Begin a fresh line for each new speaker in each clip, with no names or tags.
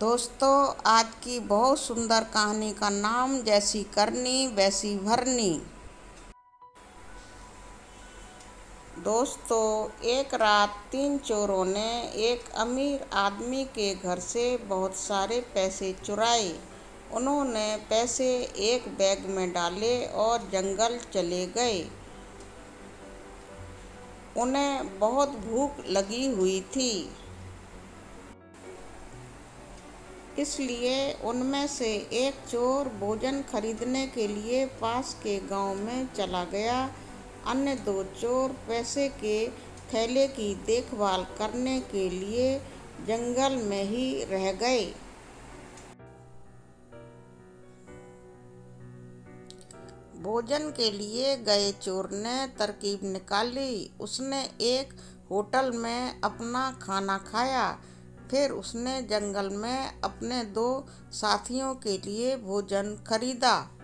दोस्तों, आज की बहुत सुंदर कहानी का नाम जैसी करनी, वैसी भरनी। दोस्तों, एक रात तीन चोरों ने एक अमीर आदमी के घर से बहुत सारे पैसे चुराए। उन्होंने पैसे एक बैग में डाले और जंगल चले गए। उन्हें बहुत भूख लगी हुई थी। इसलिए उनमें से एक चोर भोजन खरीदने के लिए पास के गाँव में चला गया। अन्य दो चोर पैसे के थैले की देखभाल करने के लिए जंगल में ही रह गए। भोजन के लिए गए चोर ने तरकीब निकाली। उसने एक होटल में अपना खाना खाया। फिर उसने जंगल में अपने दो साथियों के लिए भोजन खरीदा।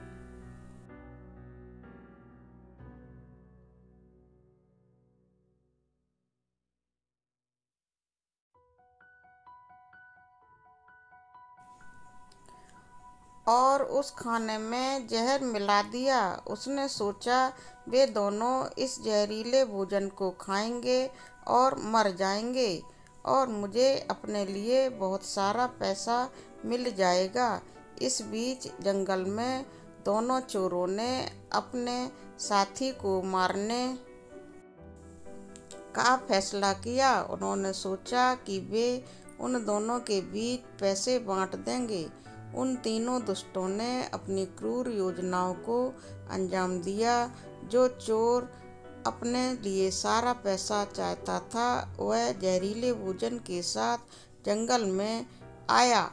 और उस खाने में जहर मिला दिया। उसने सोचा, वे दोनों इस जहरीले भोजन को खाएँगे और मर जाएँगे। और मुझे अपने लिए बहुत सारा पैसा मिल जाएगा। इस बीच जंगल में दोनों चोरों ने अपने साथी को मारने का फैसला किया। उन्होंने सोचा कि वे उन दोनों के बीच पैसे बांट देंगे। उन तीनों दुष्टों ने अपनी क्रूर योजनाओं को अंजाम दिया। जो चोर अपने लिए सारा पैसा चाहता था वह जहरीले भोजन के साथ जंगल में आया।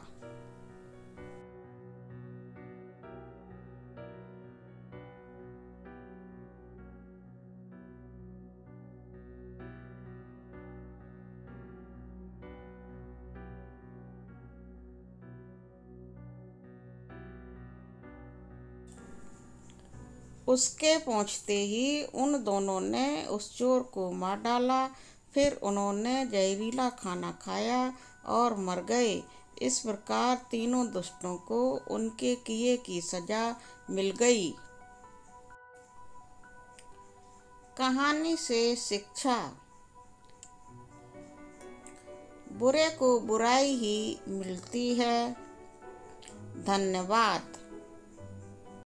उसके पहुँचते ही उन दोनों ने उस चोर को मार डाला। फिर उन्होंने जहरीला खाना खाया और मर गए। इस प्रकार तीनों दुष्टों को उनके किए की सजा मिल गई। कहानी से शिक्षा। बुरे को बुराई ही मिलती है। धन्यवाद।